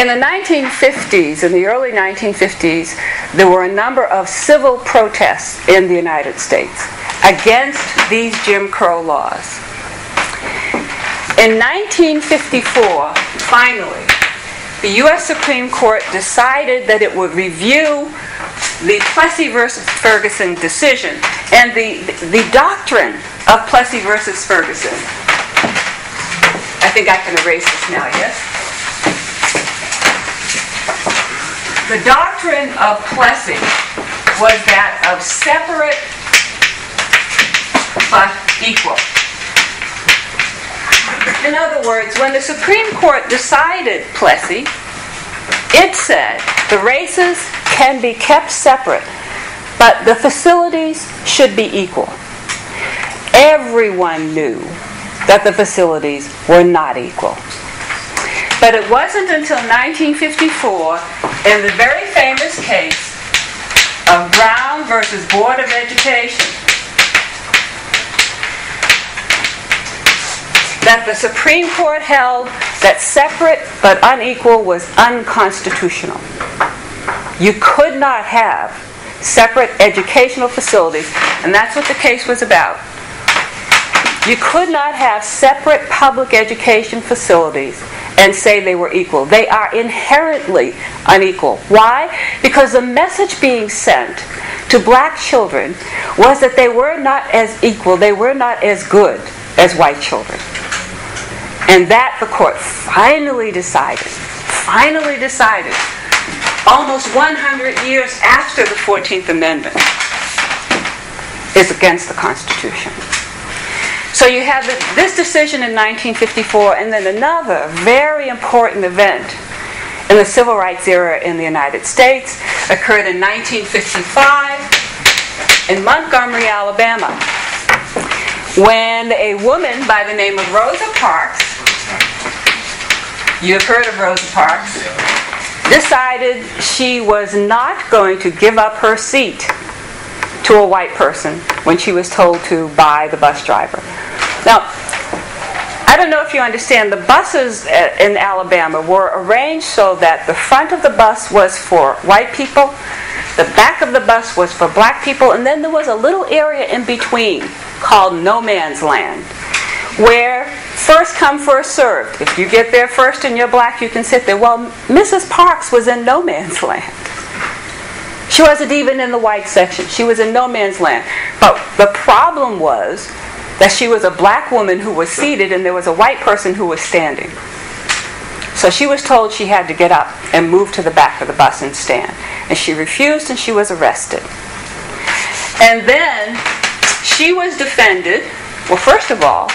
In the 1950s, in the early 1950s, there were a number of civil protests in the United States against these Jim Crow laws. In 1954, finally, the U.S. Supreme Court decided that it would review the Plessy versus Ferguson decision and the, the doctrine of Plessy versus Ferguson. I think I can erase this now, yes? The doctrine of Plessy was that of separate but equal. In other words, when the Supreme Court decided Plessy, it said the races can be kept separate, but the facilities should be equal. Everyone knew that the facilities were not equal. But it wasn't until 1954, in the very famous case of Brown versus Board of Education, that the Supreme Court held that separate but unequal was unconstitutional. You could not have separate educational facilities, and that's what the case was about. You could not have separate public education facilities and say they were equal. They are inherently unequal. Why? Because the message being sent to black children was that they were not as equal, they were not as good as white children. And that the court finally decided, finally decided, almost 100 years after the 14th Amendment, is against the Constitution. So you have this decision in 1954, and then another very important event in the civil rights era in the United States occurred in 1955 in Montgomery, Alabama, when a woman by the name of Rosa Parks you have heard of Rosa Parks, decided she was not going to give up her seat to a white person when she was told to by the bus driver. Now, I don't know if you understand, the buses uh, in Alabama were arranged so that the front of the bus was for white people, the back of the bus was for black people, and then there was a little area in between called no man's land where first come, first served. If you get there first and you're black, you can sit there. Well, Mrs. Parks was in no man's land. She wasn't even in the white section. She was in no man's land. But the problem was that she was a black woman who was seated and there was a white person who was standing. So she was told she had to get up and move to the back of the bus and stand. And she refused and she was arrested. And then she was defended. Well, first of all,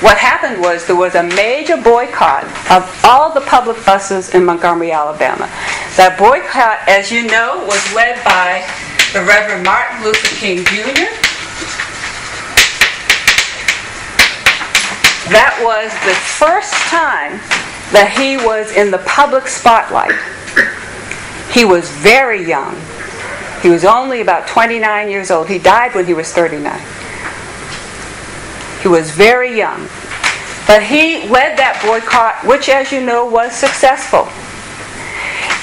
what happened was there was a major boycott of all the public buses in Montgomery, Alabama. That boycott, as you know, was led by the Reverend Martin Luther King Jr. That was the first time that he was in the public spotlight. He was very young. He was only about 29 years old. He died when he was 39. He was very young. But he led that boycott, which, as you know, was successful.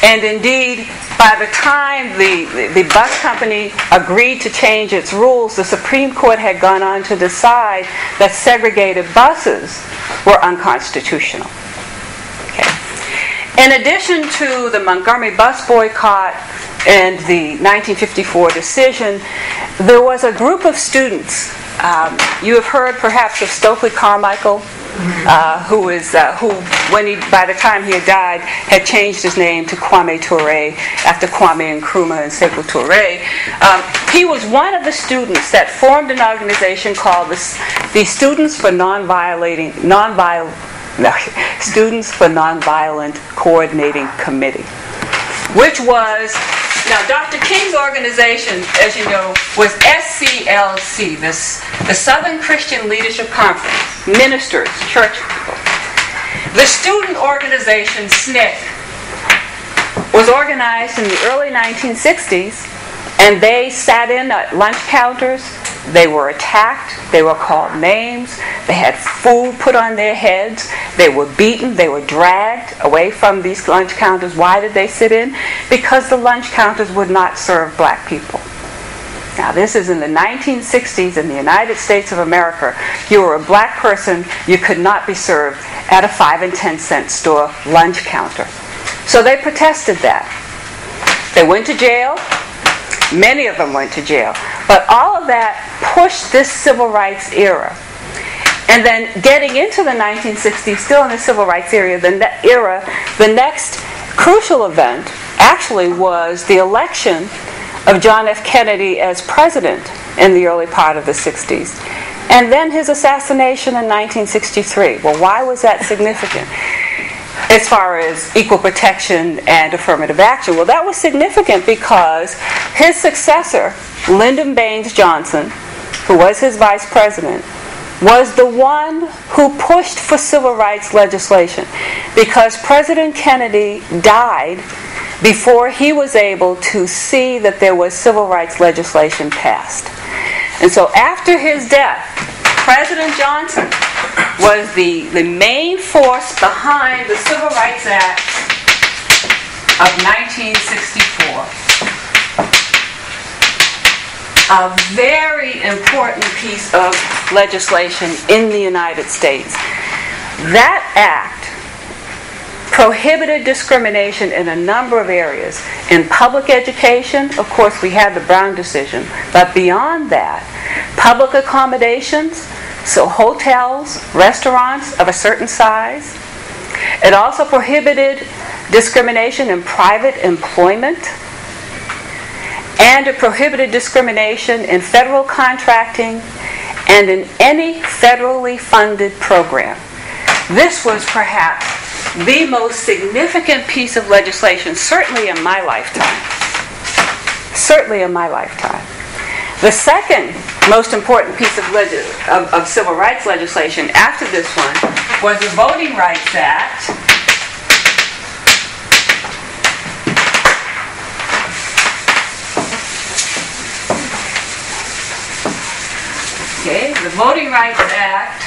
And indeed, by the time the, the, bus company agreed to change its rules, the Supreme Court had gone on to decide that segregated buses were unconstitutional. Okay. In addition to the Montgomery bus boycott and the 1954 decision, there was a group of students um, you have heard perhaps of Stokely Carmichael, uh, who is uh, who, when he by the time he had died, had changed his name to Kwame Ture after Kwame Nkrumah and Sekou Toure. Um, he was one of the students that formed an organization called the, the Students for Non-Violating Non-Violent no, Students for Nonviolent Coordinating Committee, which was now, Dr. King's organization, as you know, was SCLC, this, the Southern Christian Leadership Conference, ministers, church people. The student organization, SNCC, was organized in the early 1960s, and they sat in at lunch counters They were attacked. They were called names. They had food put on their heads. They were beaten. They were dragged away from these lunch counters. Why did they sit in? Because the lunch counters would not serve black people. Now, this is in the 1960s in the United States of America. You were a black person, you could not be served at a 5 and 10 cent store lunch counter. So they protested that. They went to jail. Many of them went to jail. But all of that pushed this civil rights era. And then getting into the 1960s, still in the civil rights era, the, ne- era, the next crucial event actually was the election of John F. Kennedy as president in the early part of the 60s. And then his assassination in 1963. Well, why was that significant? As far as equal protection and affirmative action. Well, that was significant because his successor, Lyndon Baines Johnson, who was his vice president, was the one who pushed for civil rights legislation because President Kennedy died before he was able to see that there was civil rights legislation passed. And so after his death, President Johnson was the, the main force behind the Civil Rights Act of 1964. A very important piece of legislation in the United States. That act prohibited discrimination in a number of areas. In public education, of course, we had the Brown decision, but beyond that, public accommodations, so hotels, restaurants of a certain size. It also prohibited discrimination in private employment. And it prohibited discrimination in federal contracting and in any federally funded program. This was perhaps the most significant piece of legislation, certainly in my lifetime. Certainly in my lifetime. The second most important piece of, of, of civil rights legislation after this one was the Voting Rights Act. Okay, the Voting Rights Act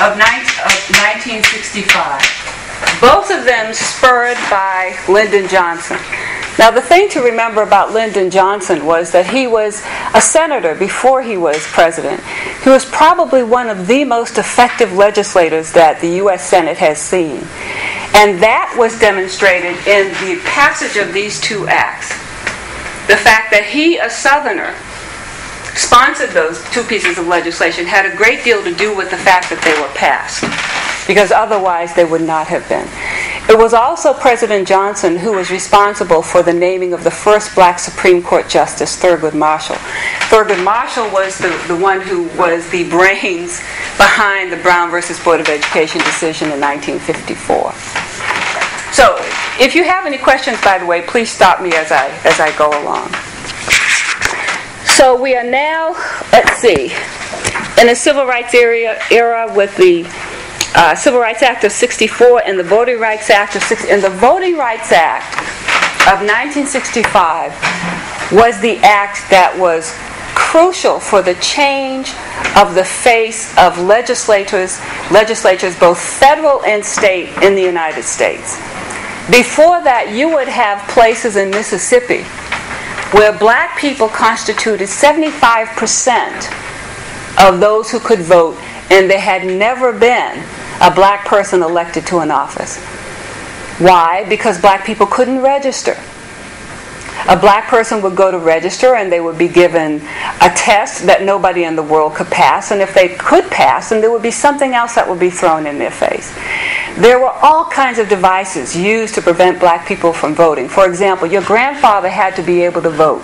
of, 1965. Both of them spurred by Lyndon Johnson. Now, the thing to remember about Lyndon Johnson was that he was a senator before he was president. He was probably one of the most effective legislators that the U.S. Senate has seen. And that was demonstrated in the passage of these two acts. The fact that he, a Southerner, sponsored those two pieces of legislation had a great deal to do with the fact that they were passed, because otherwise they would not have been. It was also President Johnson who was responsible for the naming of the first black Supreme Court Justice, Thurgood Marshall. Thurgood Marshall was the, the one who was the brains behind the Brown versus Board of Education decision in 1954. So, if you have any questions, by the way, please stop me as I, as I go along. So we are now, let's see, in the civil rights era, era with the uh, Civil Rights Act of 64 and the Voting Rights Act of 60. And the Voting Rights Act of 1965 was the act that was crucial for the change of the face of legislators, legislatures both federal and state in the United States. Before that, you would have places in Mississippi where black people constituted 75% of those who could vote, and there had never been a black person elected to an office. Why? Because black people couldn't register. A black person would go to register and they would be given a test that nobody in the world could pass, and if they could pass, then there would be something else that would be thrown in their face. There were all kinds of devices used to prevent black people from voting. For example, your grandfather had to be able to vote.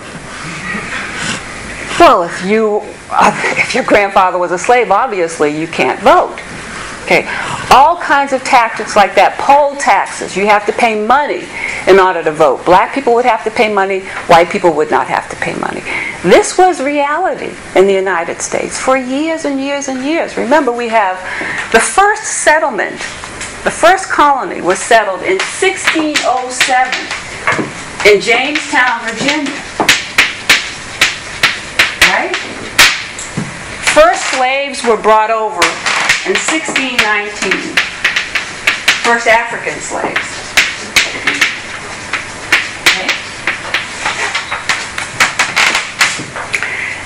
Well, if you if your grandfather was a slave, obviously you can't vote. Okay, all kinds of tactics like that. Poll taxes. You have to pay money in order to vote. Black people would have to pay money. White people would not have to pay money. This was reality in the United States for years and years and years. Remember, we have the first settlement. The first colony was settled in 1607 in Jamestown, Virginia. Right? first slaves were brought over in 1619. First African slaves. Okay.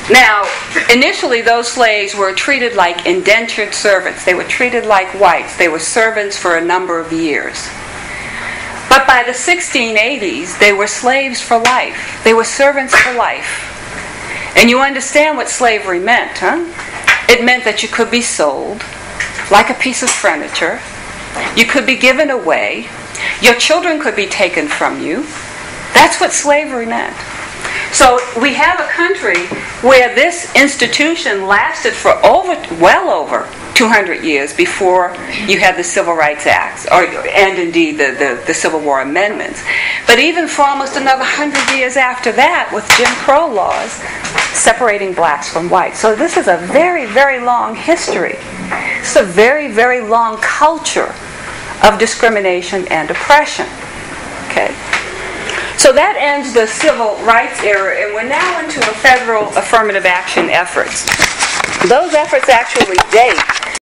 Now, initially, those slaves were treated like indentured servants. They were treated like whites. They were servants for a number of years. But by the 1680s, they were slaves for life. They were servants for life. And you understand what slavery meant, huh? It meant that you could be sold like a piece of furniture. You could be given away. Your children could be taken from you. That's what slavery meant. So we have a country where this institution lasted for over, well over 200 years before you had the Civil Rights Acts, or, and indeed the, the, the Civil War amendments. But even for almost another 100 years after that, with Jim Crow laws separating blacks from whites. So this is a very, very long history. It's a very, very long culture of discrimination and oppression. Okay? So that ends the civil rights era, and we're now into a federal affirmative action efforts. Those efforts actually date